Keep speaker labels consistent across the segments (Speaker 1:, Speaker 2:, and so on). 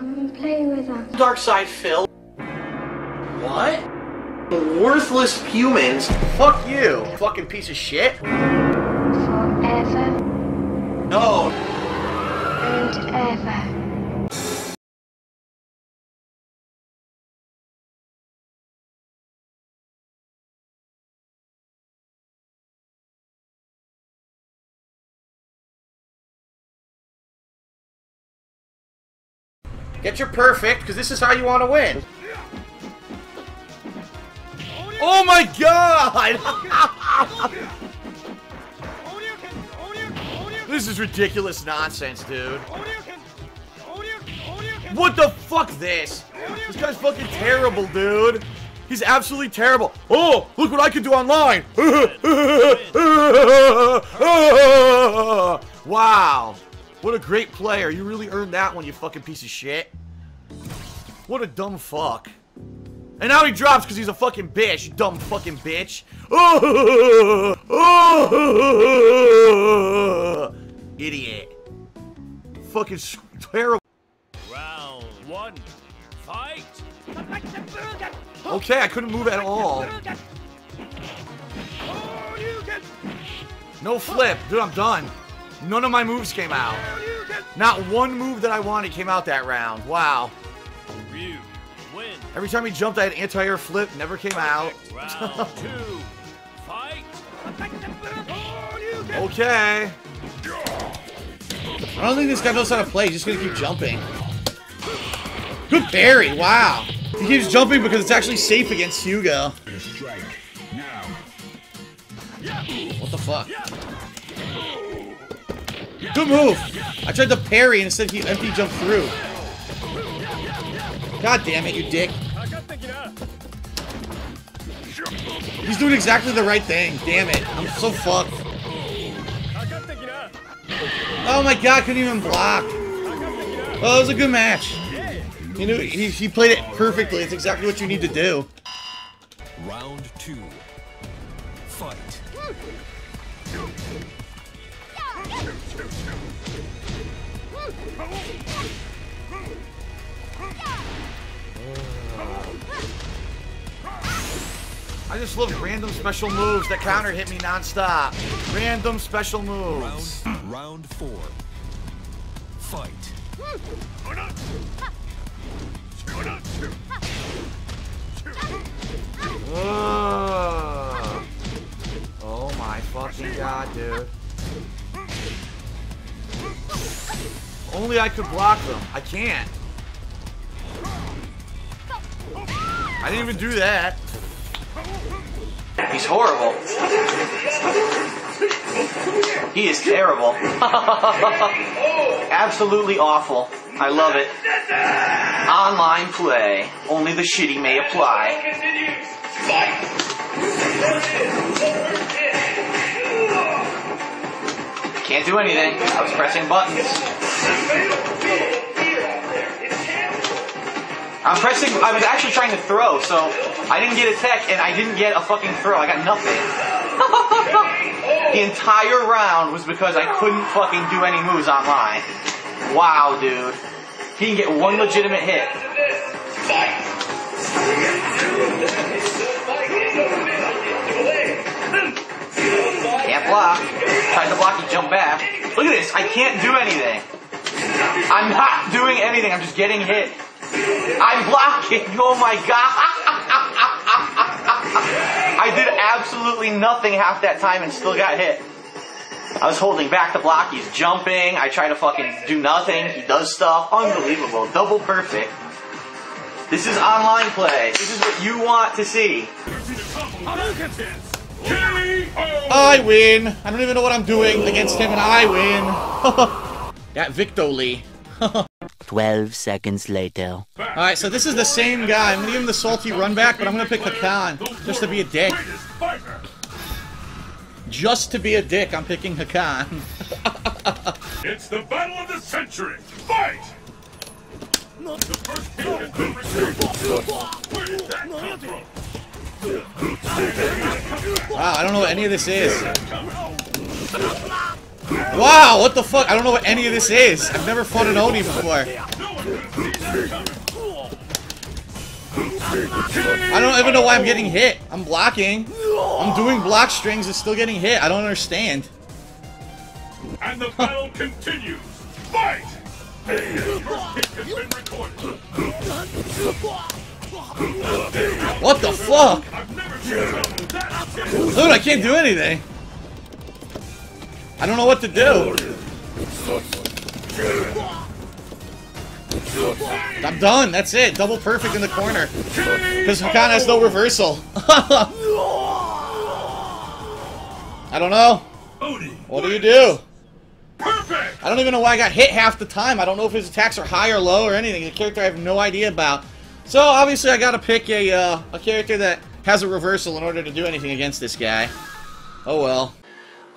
Speaker 1: And play with us.
Speaker 2: Dark side, Phil. What? Worthless humans. Fuck you, fucking piece of shit.
Speaker 1: Forever
Speaker 2: No.
Speaker 1: and ever.
Speaker 2: Get your perfect, because this is how you want to win. Oh my god! this is ridiculous nonsense, dude. What the fuck this? This guy's fucking terrible, dude. He's absolutely terrible. Oh, look what I can do online. wow. What a great player. You really earned that one, you fucking piece of shit. What a dumb fuck. And now he drops because he's a fucking bitch, you dumb fucking bitch. Idiot. Fucking terrible.
Speaker 3: Round one, fight!
Speaker 2: Okay, I couldn't move at all. No flip. Dude, I'm done. None of my moves came out. Not one move that I wanted came out that round. Wow. Every time he jumped, I had anti-air flip. Never came out.
Speaker 3: Round two, fight!
Speaker 2: Okay. I don't think this guy knows how to play. He's just gonna keep jumping. Good parry. Wow. He keeps jumping because it's actually safe against Hugo. What the fuck? Good move. I tried to parry and instead he empty jumped through. God damn it, you dick. He's doing exactly the right thing. Damn it. I'm so fucked. Oh my god, couldn't even block. Oh, it was a good match. You know, he, he played it perfectly. It's exactly what you need to do.
Speaker 4: Round two. Fight.
Speaker 2: Just love random special moves that counter hit me nonstop. Random special moves.
Speaker 4: Round round four. Fight.
Speaker 2: Ugh. Oh my fucking god, dude. Only I could block them. I can't. I didn't even do that. He's horrible. He is terrible. Absolutely awful. I love it. Online play. Only the shitty may apply. Can't do anything. I was pressing buttons. I'm pressing. I was actually trying to throw, so I didn't get a tech and I didn't get a fucking throw. I got nothing. the entire round was because I couldn't fucking do any moves online. Wow, dude. He can get one legitimate hit. Can't block. Tried to block, he jumped back. Look at this. I can't do anything. I'm not doing anything. I'm just getting hit. I'm blocking. Oh my god. I did absolutely nothing half that time and still got hit. I was holding back the block. He's jumping. I try to fucking do nothing. He does stuff. Unbelievable. Double perfect. This is online play. This is what you want to see. I win. I don't even know what I'm doing against him, and I win. Got Victoly.
Speaker 5: 12 seconds later.
Speaker 2: Alright, so this is the same guy. I'm gonna give him the salty run back, but I'm gonna pick Hakan. Just to be a dick. Just to be a dick, I'm picking Hakan.
Speaker 6: It's the battle of the century! Fight! The first kick can Where did that come from?
Speaker 2: Wow, I don't know what any of this is. Wow, what the fuck? I don't know what any of this is. I've never fought an Oni before.
Speaker 6: No one could see that coming.
Speaker 2: I don't even know why I'm getting hit. I'm blocking. I'm doing block strings and still getting hit. I don't understand.
Speaker 6: And the battle continues. Fight! The first hit has been recorded.
Speaker 2: What the fuck?
Speaker 6: I've never seen something that intense.
Speaker 2: Dude, I can't do anything. I don't know what to do. I'm done. That's it. Double perfect in the corner. Because Hakan has no reversal. I don't know. What do you do?
Speaker 6: Perfect!
Speaker 2: I don't even know why I got hit half the time. I don't know if his attacks are high or low or anything. A character I have no idea about. So obviously I gotta pick a uh, a character that has a reversal in order to do anything against this guy. Oh well.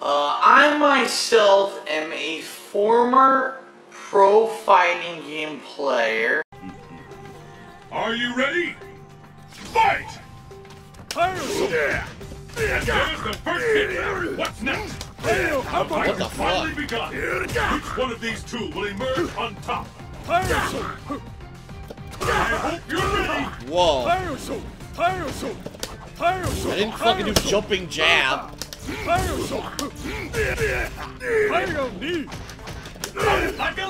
Speaker 2: Uh, I myself am a former pro fighting game player.
Speaker 6: Are you ready? Fight! Yeah. There's the first hit. What's next? The fight
Speaker 2: What the
Speaker 6: has finally
Speaker 2: fuck?
Speaker 6: begun. Which one of these two will emerge on top? I hope you're ready.
Speaker 2: Whoa. I didn't fucking do jumping jab.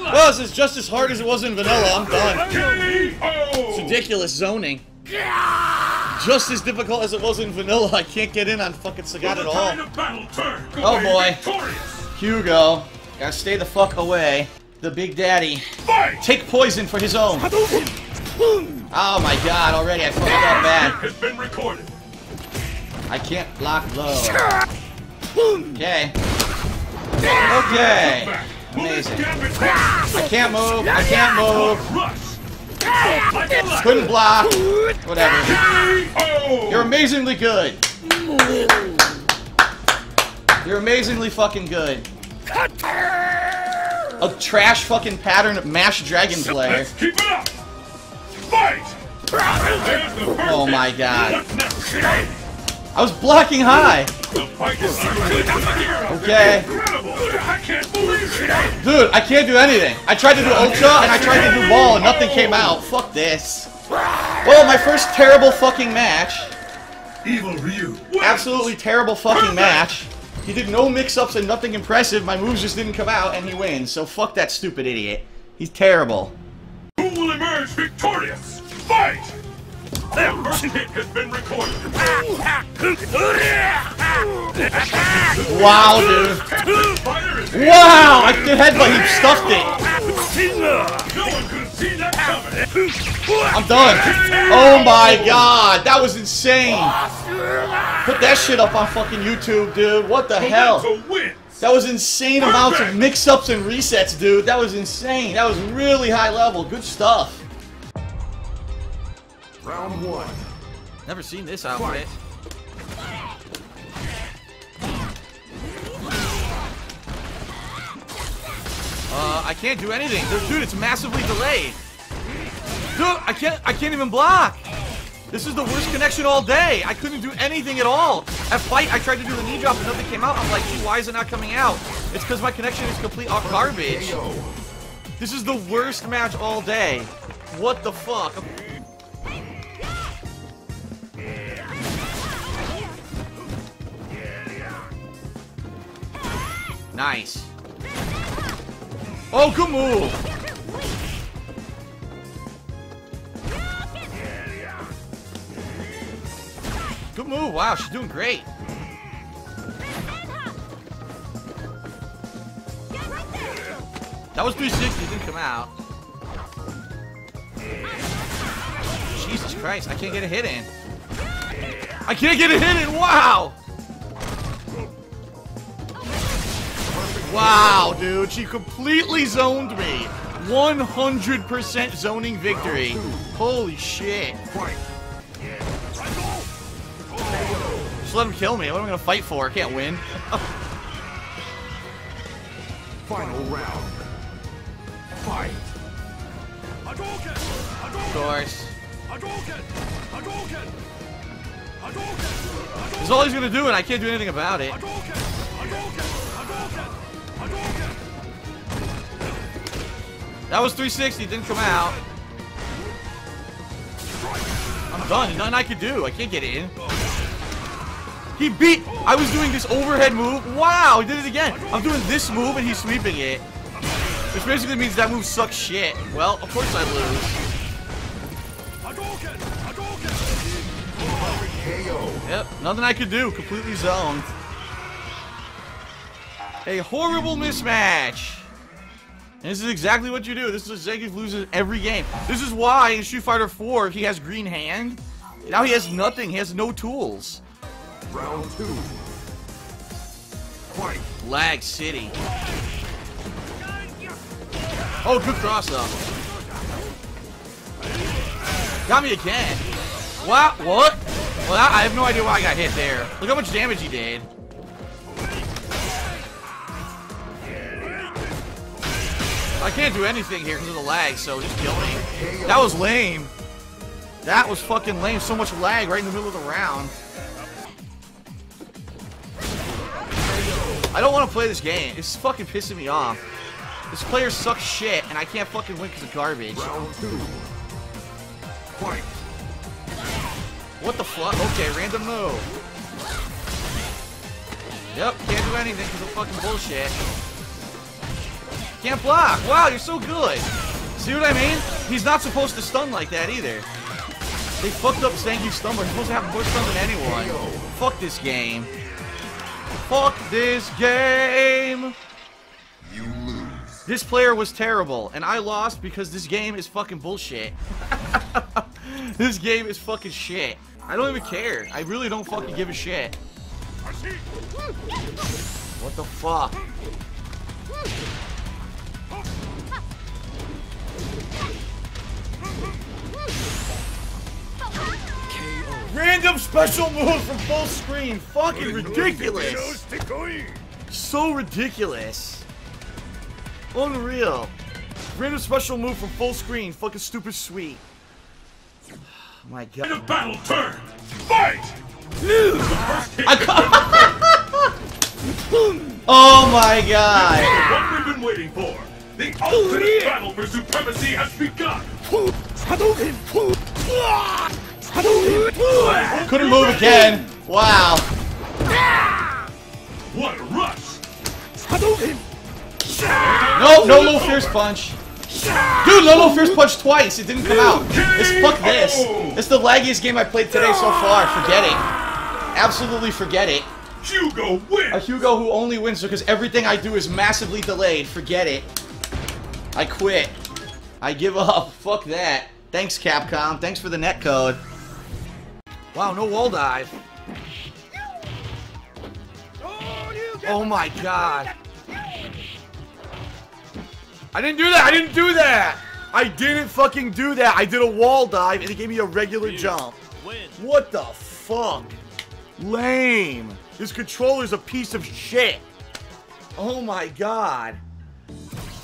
Speaker 2: Well, this is just as hard as it was in vanilla. I'm done. It's ridiculous zoning. Just as difficult as it was in vanilla. I can't get in on fucking Sagat at all.
Speaker 6: tide of battle turn.
Speaker 2: Oh, boy. Hugo. Gotta stay the fuck away. The big daddy. Take poison for his own. Oh my god, already I fucked up bad.
Speaker 6: has been recorded.
Speaker 2: I can't block low. Okay. Okay.
Speaker 6: Back. Will this
Speaker 2: Amazing. I can't move. I can't move.
Speaker 6: Rush. Like a light.
Speaker 2: Couldn't block. Whatever. You're amazingly good. You're amazingly fucking good. A trash fucking pattern mash dragon player.
Speaker 6: Keep it up. Fight! There's the first
Speaker 2: Oh my god. I was blocking high.
Speaker 6: The fight is incredible.
Speaker 2: Okay.
Speaker 6: I can't believe it.
Speaker 2: Dude, I can't do anything. I tried to do ultra and I tried to do ball and nothing came out. Fuck this. Well, my first terrible fucking match.
Speaker 6: Evil Ryu.
Speaker 2: Absolutely terrible fucking match. He did no mix-ups and nothing impressive. My moves just didn't come out and he wins. So fuck that stupid idiot. He's terrible.
Speaker 6: Who will emerge victorious? Fight! Has been recorded.
Speaker 2: Wow, dude. Wow! I did headbutt. He stuffed it. I'm done. Oh my god, that was insane. Put that shit up on fucking YouTube, dude. What the hell? That was insane amounts of mix-ups and resets, dude. That was insane. That was really high level. Good stuff.
Speaker 4: Round one.
Speaker 2: Never seen this outfit. Uh, I can't do anything. Dude, it's massively delayed. Dude, I can't I can't even block. This is the worst connection all day. I couldn't do anything at all. At fight, I tried to do the knee drop and nothing came out. I'm like, gee, why is it not coming out? It's because my connection is complete off garbage. This is the worst match all day. What the fuck? Nice. Oh, good move. Good move. Wow, she's doing great. That was 360. Didn't come out. Jesus Christ, I can't get a hit in. I can't get a hit in. Wow. Wow, dude, she completely zoned me. 100% zoning victory. Holy shit. Just let him kill me. What am I gonna fight for? I can't win.
Speaker 4: Final round. Fight.
Speaker 2: Of course. Is all he's gonna do, and I can't do anything about it. That was 360, didn't come out. I'm done, There's nothing I could do. I can't get in. He beat, I was doing this overhead move. Wow, he did it again. I'm doing this move and he's sweeping it. Which basically means that move sucks shit. Well, of course I lose. Yep, nothing I could do. Completely zoned. A horrible mismatch. And this is exactly what you do. This is Zangief loses every game. This is why in Street Fighter 4 he has green hand. Now he has nothing. He has no tools.
Speaker 4: Round two. Fight.
Speaker 2: Lag City. Oh, good cross up. Got me again. What? What? Well, I I have no idea why I got hit there. Look how much damage he did. I can't do anything here because of the lag, so just kill me. That was lame. That was fucking lame. So much lag right in the middle of the round. I don't want to play this game. It's fucking pissing me off. This player sucks shit, and I can't fucking win because of garbage.
Speaker 4: Round two. Fight.
Speaker 2: What the fuck? Okay, random move. Yep, can't do anything because of fucking bullshit. Can't block. Wow, you're so good. See what I mean? He's not supposed to stun like that either. They fucked up Zangief's stun, but he's supposed to have more stun than anyone. Fuck this game. Fuck this game.
Speaker 4: You lose.
Speaker 2: This player was terrible, and I lost because this game is fucking bullshit. this game is fucking shit. I don't even care. I really don't fucking give a shit. What the fuck? Random special move from full screen. Fucking ridiculous. So ridiculous. Unreal. Random special move from full screen. Fucking stupid sweet. Oh
Speaker 6: My
Speaker 2: god.
Speaker 6: battle turn. Fight!
Speaker 2: Oh my god.
Speaker 6: What we've been waiting for. The ultimate battle for supremacy has begun.
Speaker 2: Couldn't move again. Wow.
Speaker 6: What a rush!
Speaker 2: No, no low fierce punch. Dude, low fierce punch twice. It didn't come out. It's fuck this. It's the laggiest game I played today so far. Forget it. Absolutely forget it.
Speaker 6: Hugo wins. A!
Speaker 2: Hugo who only wins because everything I do is massively delayed. Forget it. I quit. I give up. Fuck that. Thanks, Capcom. Thanks for the net code. Wow, no wall dive. Oh my god. I didn't do that. I didn't do that. I didn't fucking do that. I did a wall dive and it gave me a regular jump. What the fuck? Lame. This controller's a piece of shit. Oh my god.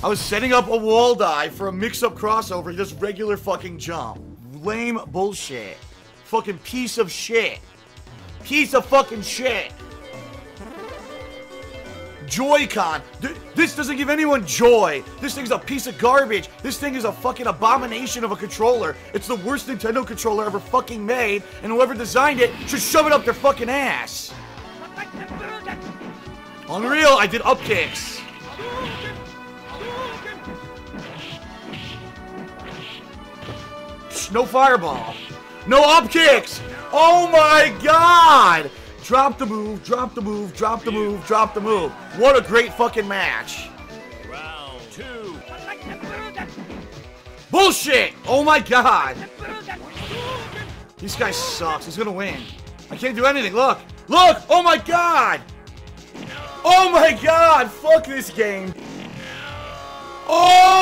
Speaker 2: I was setting up a wall dive for a mix-up crossover. Does regular fucking jump. Lame bullshit. Fucking piece of shit. Piece of fucking shit. Joy-Con. Th- this doesn't give anyone joy. This thing's a piece of garbage. This thing is a fucking abomination of a controller. It's the worst Nintendo controller ever fucking made, and whoever designed it should shove it up their fucking ass. Unreal, I did up kicks. No fireball. No up kicks. Oh my god. Drop the move, drop the move, drop the move, drop the move. What a great fucking match.
Speaker 3: Round two.
Speaker 2: Bullshit! Oh my god! This guy sucks. He's gonna win. I can't do anything. Look! Look! Oh my god! Oh my god! Fuck this game! Oh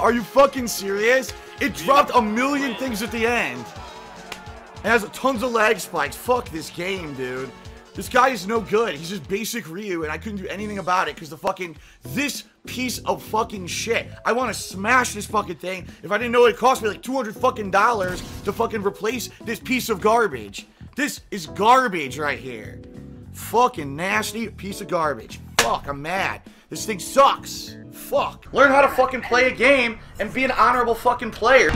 Speaker 2: are you fucking serious? It dropped a million things at the end. It has tons of lag spikes. Fuck this game, dude. This guy is no good. He's just basic Ryu, and I couldn't do anything mm. about it because the fucking this piece of fucking shit. I want to smash this fucking thing. If I didn't know it cost me like 200 fucking dollars to fucking replace this piece of garbage. This is garbage right here. Fucking nasty piece of garbage. Fuck, I'm mad. This thing sucks. Fuck. Learn how to fucking play a game and be an honorable fucking player.